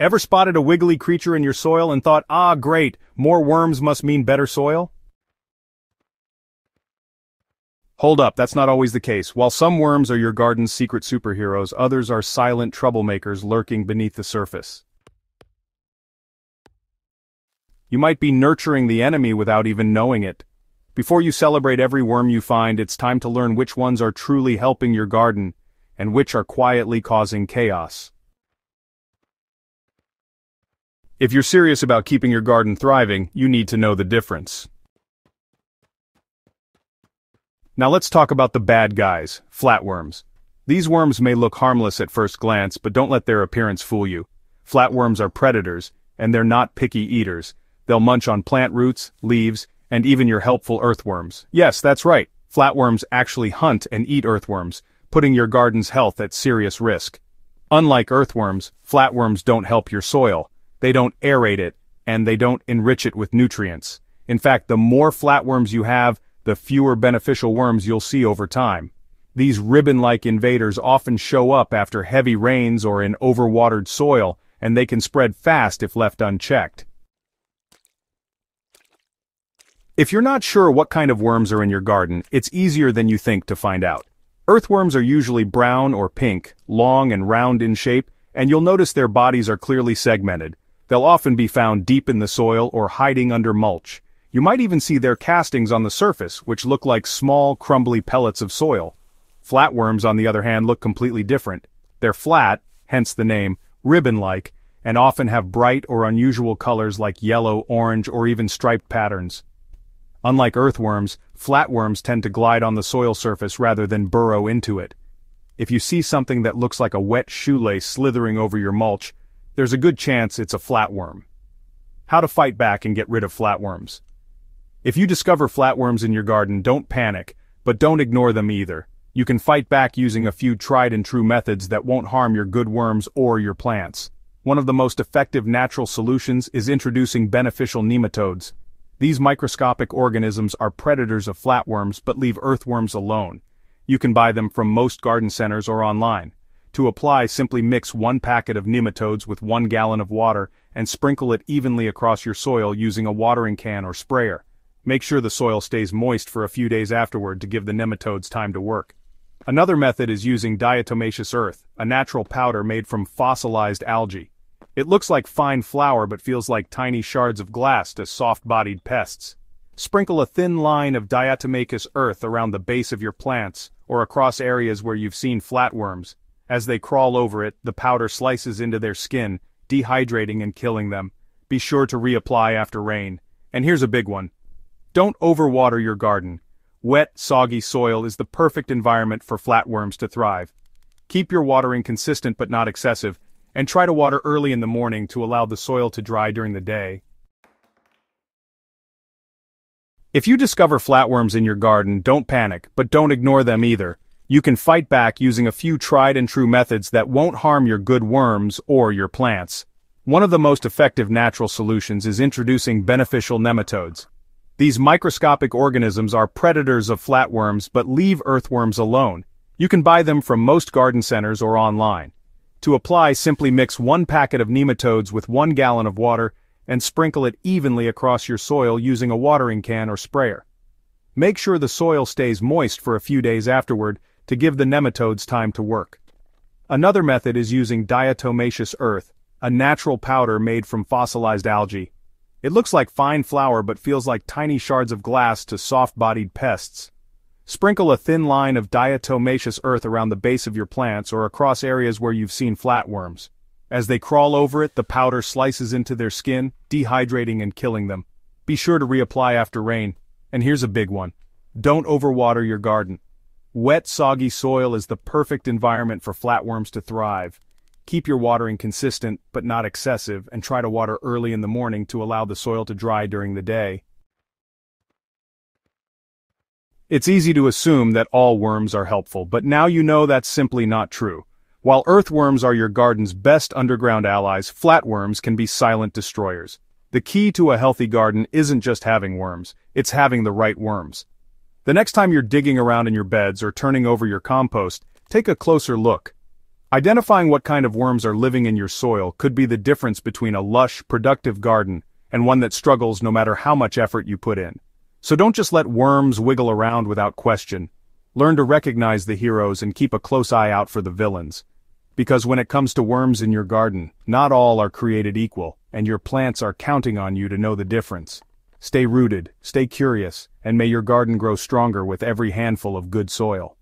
Ever spotted a wiggly creature in your soil and thought, ah great, more worms must mean better soil? Hold up, that's not always the case. While some worms are your garden's secret superheroes, others are silent troublemakers lurking beneath the surface. You might be nurturing the enemy without even knowing it. Before you celebrate every worm you find, it's time to learn which ones are truly helping your garden, and which are quietly causing chaos. If you're serious about keeping your garden thriving, you need to know the difference. Now let's talk about the bad guys, flatworms. These worms may look harmless at first glance, but don't let their appearance fool you. Flatworms are predators, and they're not picky eaters. They'll munch on plant roots, leaves, and even your helpful earthworms. Yes, that's right. Flatworms actually hunt and eat earthworms, putting your garden's health at serious risk. Unlike earthworms, flatworms don't help your soil. They don't aerate it, and they don't enrich it with nutrients. In fact, the more flatworms you have, the fewer beneficial worms you'll see over time. These ribbon-like invaders often show up after heavy rains or in overwatered soil, and they can spread fast if left unchecked. If you're not sure what kind of worms are in your garden, it's easier than you think to find out. Earthworms are usually brown or pink, long and round in shape, and you'll notice their bodies are clearly segmented. They'll often be found deep in the soil or hiding under mulch. You might even see their castings on the surface, which look like small, crumbly pellets of soil. Flatworms, on the other hand, look completely different. They're flat, hence the name, ribbon-like, and often have bright or unusual colors like yellow, orange, or even striped patterns. Unlike earthworms, flatworms tend to glide on the soil surface rather than burrow into it. If you see something that looks like a wet shoelace slithering over your mulch, there's a good chance it's a flatworm. How to fight back and get rid of flatworms. If you discover flatworms in your garden, don't panic, but don't ignore them either. You can fight back using a few tried and true methods that won't harm your good worms or your plants. One of the most effective natural solutions is introducing beneficial nematodes. These microscopic organisms are predators of flatworms but leave earthworms alone. You can buy them from most garden centers or online. To apply, simply mix one packet of nematodes with one gallon of water and sprinkle it evenly across your soil using a watering can or sprayer. Make sure the soil stays moist for a few days afterward to give the nematodes time to work. Another method is using diatomaceous earth, a natural powder made from fossilized algae. It looks like fine flour but feels like tiny shards of glass to soft-bodied pests. Sprinkle a thin line of diatomaceous earth around the base of your plants, or across areas where you've seen flatworms. As they crawl over it, the powder slices into their skin, dehydrating and killing them. Be sure to reapply after rain. And here's a big one. Don't overwater your garden. Wet, soggy soil is the perfect environment for flatworms to thrive. Keep your watering consistent but not excessive, and try to water early in the morning to allow the soil to dry during the day. If you discover flatworms in your garden, don't panic, but don't ignore them either. You can fight back using a few tried and true methods that won't harm your good worms or your plants. One of the most effective natural solutions is introducing beneficial nematodes. These microscopic organisms are predators of flatworms but leave earthworms alone. You can buy them from most garden centers or online. To apply, simply mix one packet of nematodes with one gallon of water and sprinkle it evenly across your soil using a watering can or sprayer. Make sure the soil stays moist for a few days afterward to give the nematodes time to work. Another method is using diatomaceous earth, a natural powder made from fossilized algae. It looks like fine flour but feels like tiny shards of glass to soft-bodied pests. Sprinkle a thin line of diatomaceous earth around the base of your plants or across areas where you've seen flatworms. As they crawl over it, the powder slices into their skin, dehydrating and killing them. Be sure to reapply after rain. And here's a big one. Don't overwater your garden. Wet, soggy soil is the perfect environment for flatworms to thrive. Keep your watering consistent, but not excessive, and try to water early in the morning to allow the soil to dry during the day. It's easy to assume that all worms are helpful, but now you know that's simply not true. While earthworms are your garden's best underground allies, flatworms can be silent destroyers. The key to a healthy garden isn't just having worms, it's having the right worms. The next time you're digging around in your beds or turning over your compost, take a closer look. Identifying what kind of worms are living in your soil could be the difference between a lush, productive garden and one that struggles no matter how much effort you put in. So don't just let worms wiggle around without question. Learn to recognize the heroes and keep a close eye out for the villains. Because when it comes to worms in your garden, not all are created equal, and your plants are counting on you to know the difference. Stay rooted, stay curious, and may your garden grow stronger with every handful of good soil.